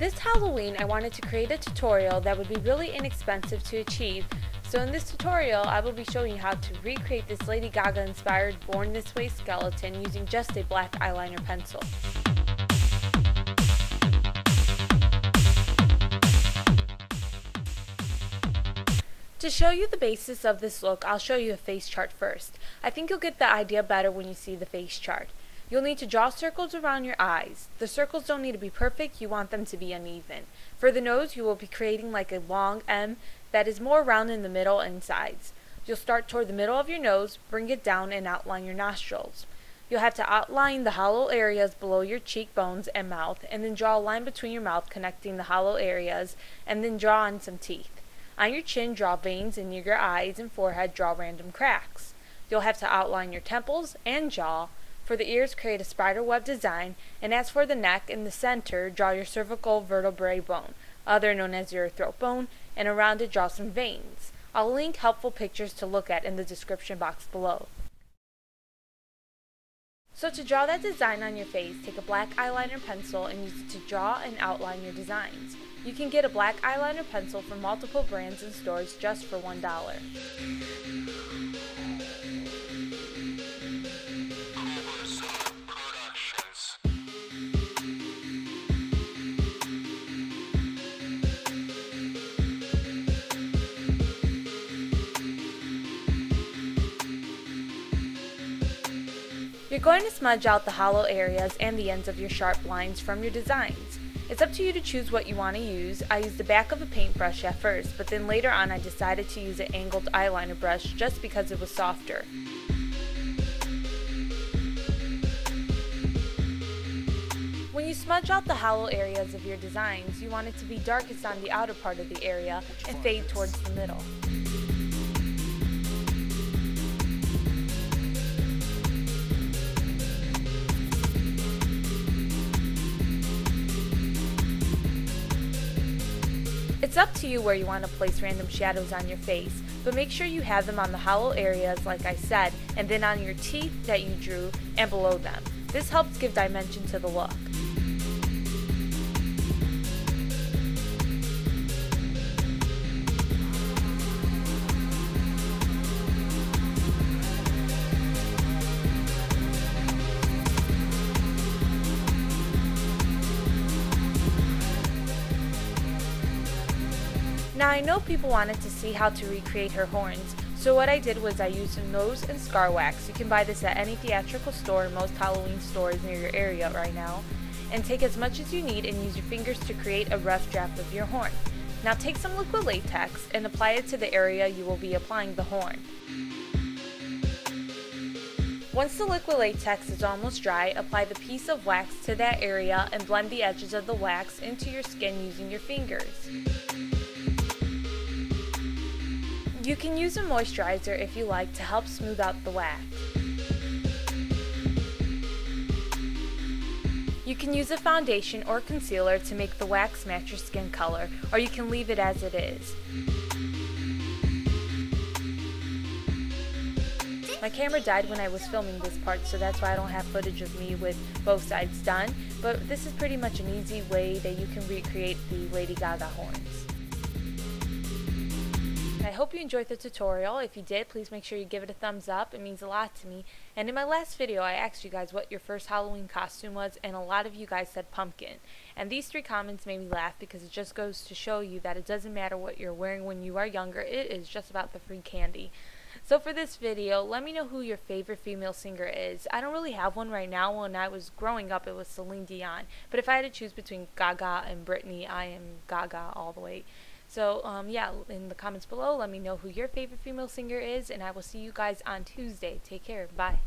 This Halloween, I wanted to create a tutorial that would be really inexpensive to achieve. So in this tutorial, I will be showing you how to recreate this Lady Gaga inspired Born This Way skeleton using just a black eyeliner pencil. To show you the basis of this look, I'll show you a face chart first. I think you'll get the idea better when you see the face chart. You'll need to draw circles around your eyes. The circles don't need to be perfect, you want them to be uneven. For the nose, you will be creating like a long M that is more round in the middle and sides. You'll start toward the middle of your nose, bring it down and outline your nostrils. You'll have to outline the hollow areas below your cheekbones and mouth, and then draw a line between your mouth connecting the hollow areas, and then draw on some teeth. On your chin, draw veins, and near your eyes and forehead, draw random cracks. You'll have to outline your temples and jaw, for the ears, create a spider web design, and as for the neck, in the center, draw your cervical vertebrae bone, other known as your throat bone, and around it draw some veins. I'll link helpful pictures to look at in the description box below. So to draw that design on your face, take a black eyeliner pencil and use it to draw and outline your designs. You can get a black eyeliner pencil from multiple brands and stores just for $1. You're going to smudge out the hollow areas and the ends of your sharp lines from your designs. It's up to you to choose what you want to use. I used the back of a paintbrush at first, but then later on I decided to use an angled eyeliner brush just because it was softer. When you smudge out the hollow areas of your designs, you want it to be darkest on the outer part of the area and fade towards the middle. It's up to you where you want to place random shadows on your face, but make sure you have them on the hollow areas like I said, and then on your teeth that you drew and below them. This helps give dimension to the look. Now I know people wanted to see how to recreate her horns, so what I did was I used nose and scar wax. You can buy this at any theatrical store or most Halloween stores near your area right now. And take as much as you need and use your fingers to create a rough draft of your horn. Now take some liquid latex and apply it to the area you will be applying the horn. Once the liquid latex is almost dry, apply the piece of wax to that area and blend the edges of the wax into your skin using your fingers. You can use a moisturizer if you like to help smooth out the wax. You can use a foundation or concealer to make the wax match your skin color, or you can leave it as it is. My camera died when I was filming this part, so that's why I don't have footage of me with both sides done, but this is pretty much an easy way that you can recreate the Lady Gaga horns. I hope you enjoyed the tutorial. If you did, please make sure you give it a thumbs up. It means a lot to me. And in my last video, I asked you guys what your first Halloween costume was, and a lot of you guys said pumpkin. And these three comments made me laugh because it just goes to show you that it doesn't matter what you're wearing when you are younger. It is just about the free candy. So for this video, let me know who your favorite female singer is. I don't really have one right now. When I was growing up, it was Celine Dion. But if I had to choose between Gaga and Britney, I am Gaga all the way. So, um, yeah, in the comments below, let me know who your favorite female singer is, and I will see you guys on Tuesday. Take care. Bye.